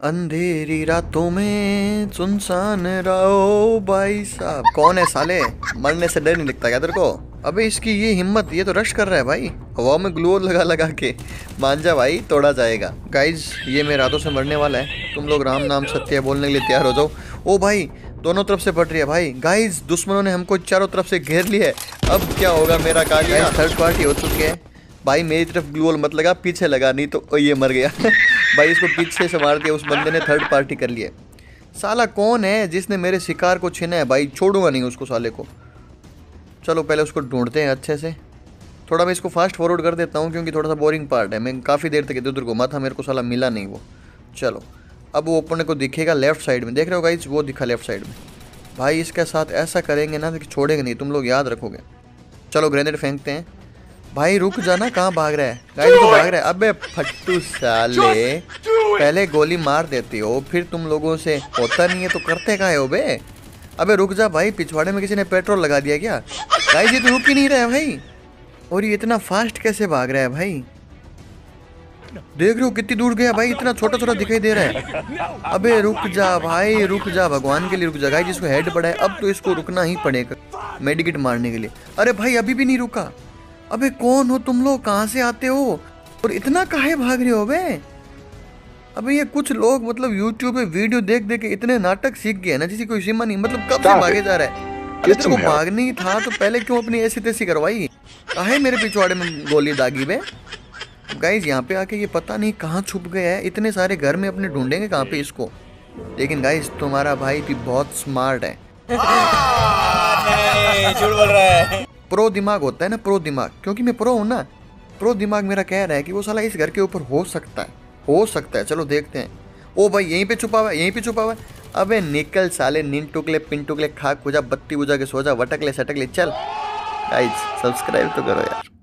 अंधेरी रातों में सुनसान रहो भाई साहब। कौन है साले? मरने से डर नहीं लगता क्या तेरे को? अबे इसकी ये हिम्मत ये तो रश कर रहा है भाई। हवा में ग्लू लगा लगा के। मांझा भाई तोड़ा जाएगा। गाइज़ ये मेरे रातों से मरने वाला है। तुम लोग राम नाम सत्य बोलने के लिए तैयार हो जाओ। ओ भाई दोनों तरफ़ से पट रही है भाई। गाइज़ दुश्मनों ने हमको चारों तरफ़ से घेर लिया है। अब क्या होगा मेरा कालिया? थर्ड पार्टी हो चुकी है। भाई मेरी तरफ़ ग्लू मत लगा पीछे लगा नहीं तो ये मर गया। भाई इसको पीछे से मार दिया, उस बंदे ने थर्ड पार्टी कर लिया। साला कौन है जिसने मेरे शिकार को छीना है? भाई छोड़ूँगा नहीं उसको साले को। चलो पहले उसको ढूंढते हैं अच्छे से। थोड़ा मैं इसको फास्ट फॉरवर्ड कर देता हूँ क्योंकि थोड़ा सा बोरिंग पार्ट है। मैं काफ़ी देर तक इधर उधर घुमा था, मेरे को साला मिला नहीं वो। चलो, अब वो अपने को दिखेगा लेफ़्ट साइड में। देख रहे हो गाइज़ वो दिखा लेफ़्ट साइड में। भाई इसके साथ ऐसा करेंगे ना कि छोड़ेंगे नहीं। तुम लोग याद रखोगे। चलो ग्रेनेड फेंकते हैं। भाई रुक जाना कहाँ भाग रहा है? गाइस तो भाग रहा है। अबे फट्टू साले। पहले गोली मार देती हो फिर तुम लोगों से होता नहीं है तो करते का है बे? अबे रुक जा भाई पिछवाड़े में किसी ने पेट्रोल लगा दिया क्या? गाइस ये तो रुक ही नहीं रहा है भाई। और ये इतना फास्ट कैसे भाग रहा है भाई? देख रहे हो कितनी दूर गया भाई इतना छोटा छोटा दिखाई दे रहा है। अबे रुक जा भाई रुक जा भगवान के लिए रुक जा। गाइस जिसको हेड पड़ा है अब तो इसको रुकना ही पड़ेगा मेडिकेट मारने के लिए। अरे भाई अभी भी नहीं रुका। अबे कौन हो तुम लोग? कहाँ से आते हो? और इतना काहे भाग रहे हो बे? अबे ये कुछ लोग मतलब यूट्यूब पे वीडियो देख देख के इतने नाटक सीख गए ना जिसे कोई सीमा नहीं मतलब कब से भागे जा रहा है? अरे तेरे को भागना ही था तो पहले क्यों अपनी ऐसी तैसी करवाई? काहे मेरे पिछवाड़े में गोली दागी बे? गाइज़ यहाँ पे आके ये पता नहीं कहाँ छुप गया है। इतने सारे घर में अपने ढूंढेंगे कहाँ पे इसको। लेकिन गाइज़ तुम्हारा भाई भी बहुत स्मार्ट है। झूठ बोल रहा है। प्रो दिमाग होता है ना प्रो दिमाग। क्योंकि मैं प्रो हूँ ना प्रो दिमाग मेरा कह रहा है कि वो साला इस घर के ऊपर हो सकता है, हो सकता है। चलो देखते हैं। ओ भाई, यहीं पे छुपा हुआ है, यहीं पे छुपा हुआ है। अबे निकल साले नींद टुकले पिन टुकले खाक बुझा बत्ती बुझा के सोजा वटकले, सटकले, चल। गाइस सब्सक्राइब तो करो यार।